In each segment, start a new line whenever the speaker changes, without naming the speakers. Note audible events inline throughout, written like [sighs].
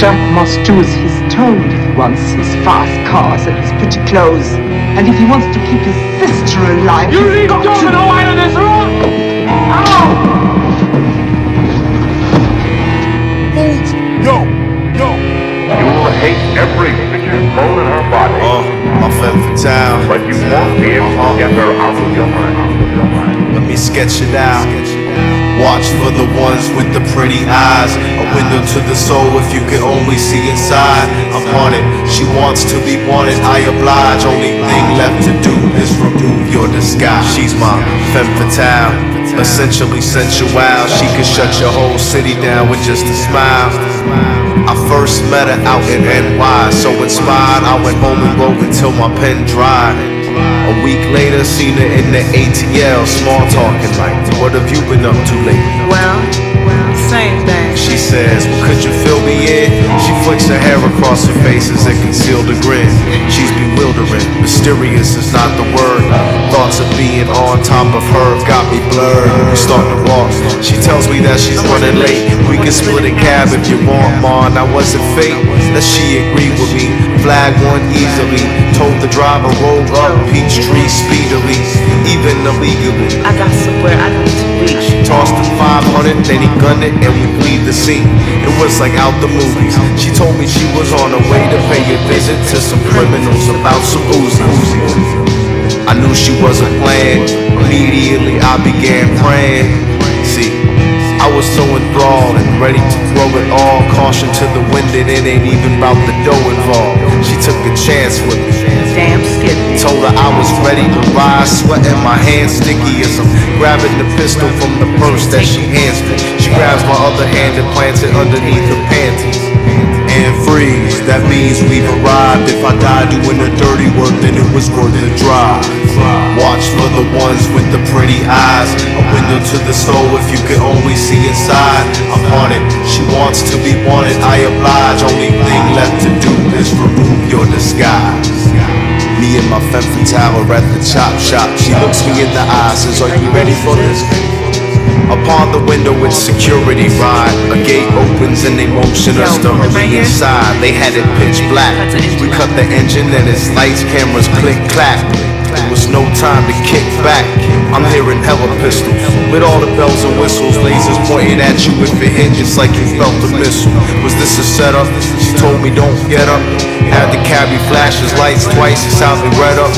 Jack must do as he's told if he wants his fast cars and his pretty clothes. And if he wants to keep his sister alive,
You
he's
leave
got
Dom
to...
and away in this room!
Yo, yo.
You will hate every single bone in her body,
Oh, my femme fatale.
but you won't be able to get her out of your mind.
Let me sketch it out. Watch for the ones with the pretty eyes. A window to the soul if you can only see inside. I'm haunted. She wants to be wanted. I oblige. Only thing left to do is remove your disguise. She's my femme fatale. Essentially sensual. She could shut your whole city down with just a smile. I first met her out in NY. So inspired, I went home and wrote until my pen dried. A week later, seen her in the ATL, small talking like, What have you been up to lately?
Well, same thing.
She says, well, Could you fill me in? She flicks her hair across her face as it concealed a grin. She's bewildering, mysterious is not the word. Thoughts of being on top of her got me blurred. We start to walk. She tells me that she's running late. We can split a cab if you want, Ma. And I wasn't fake that she agreed with me. Flag one easily. Told the driver roll up Peachtree speedily, even illegally.
I got somewhere I need to reach.
Tossed him 500, then he gunned it and we leave the scene. It was like out the movies. She told me she was on her way to pay a visit to some criminals about some Uzi. I knew she wasn't playing. Immediately I began praying. I was so enthralled and ready to throw it all. Caution to the wind, it ain't even about the dough involved. She took a chance with me.
Damn skippy.
Told her I was ready to ride, sweating my hands sticky as I'm grabbing the pistol from the purse that she hands me. She grabs my other hand and plants it underneath her panties. And freeze, that means we've arrived. If I die doing the dirty work, then it was worth the drive. Watch for the ones with the pretty eyes. Window to the soul if you can only see inside. I'm haunted, she wants to be wanted. I oblige, only thing left to do is remove your disguise. Me and my femme fatale are at the chop shop. She looks me in the eye, says, Are you ready for this? Upon the window with security ride, a gate opens and they motion us to hurry inside. They had it pitch black. We cut the engine and its lights, cameras click clack. Was no time to kick back. I'm hearing hella pistols with all the bells and whistles, lasers pointing at you. If it hit, it's like you felt a missile. Was this a setup? She told me don't get up. Had the cabby his lights twice. It's they read up.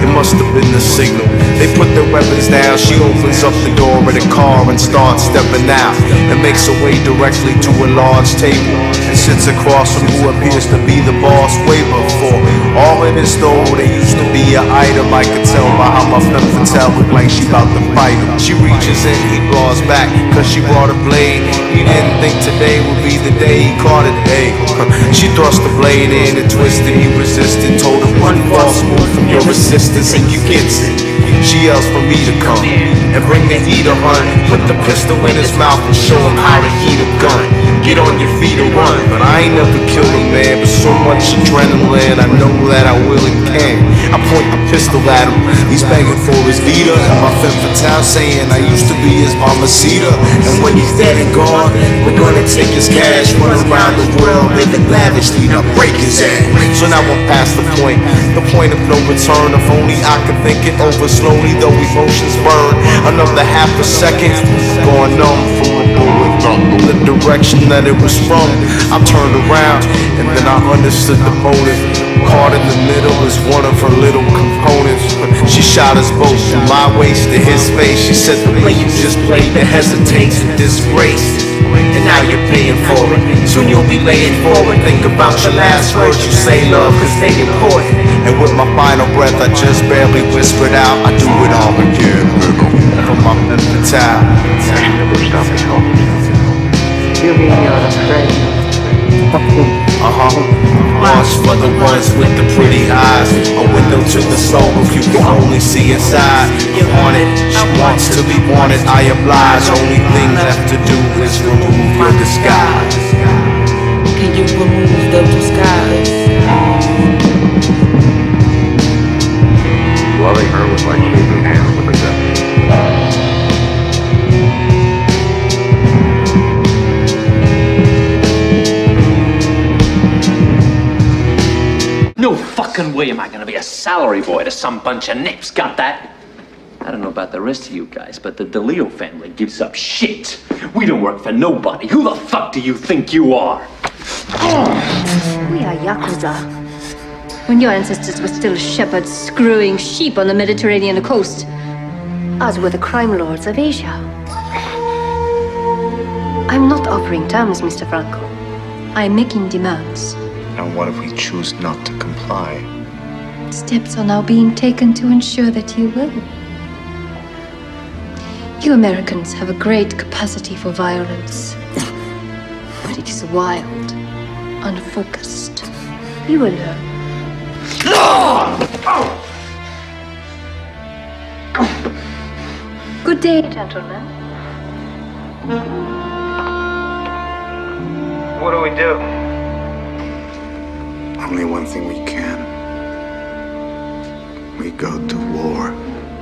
It must have been the signal. They put their weapons down. She opens up the door of the car and starts stepping out and makes her way directly to a large table and sits across from who appears to be the boss way before. All in his though, they used to be an item. I could tell by how my femme fatale looked like she about to fight him. She reaches in, he draws back, cause she brought a blade. He didn't think today would be the day he caught it. Hey, eh? [laughs] she thrust the blade in and twisted. He resisted, told him one false move from your resistance and you get it. She yells for me to come and bring the heat to hunt. Put the pistol in his mouth and show him how to heat a gun. Get on your feet and run. But I ain't never killed a man, so much adrenaline, I know that I will and can. I point my pistol at him. He's begging for his Vita, and my femme fatale saying I used to be his mamacita. And when he's dead and gone, we're gonna take his cash, run around the world, living lavishly, now break his ass. So now I'm past the point, the point of no return. If only I could think it over slowly, though emotions burn. Another half a second, going numb bullet, the direction that it was from. I turned around, and then I understood the motive. Caught in the middle is one of her little components. She shot us both from my waist to his face. She said the play you just played that hesitates and disgrace. And now you're paying for it. Soon you'll be laying forward. Think about your last words you say, love, cause they important. And with my final breath, I just barely whispered out, I do it all again. From my femme fatale.
Never stop.
You mean you're afraid of?
Uh-huh. Watch for the ones with the pretty eyes. A window to the soul if you can only see inside. You want it, she wants to be wanted. I oblige. Only thing left to do is remove your disguise.
Can you remove the disguise?
Loving her was like shaking hands
way am I gonna be a salary boy to some bunch of nips. Got that? I don't know about the rest of you guys, but the DeLeo family gives up shit. We don't work for nobody. Who the fuck do you think you are? [sighs]
We are Yakuza. When your ancestors were still shepherds screwing sheep on the Mediterranean coast, as were the crime lords of Asia. I'm not offering terms, Mr. Franco. I'm making demands.
And what if we choose not to comply?
Steps are now being taken to ensure that you will. You Americans have a great capacity for violence, but it is wild, unfocused. You will learn. Good day, gentlemen.
What do we do?
Only one thing we can we go to war.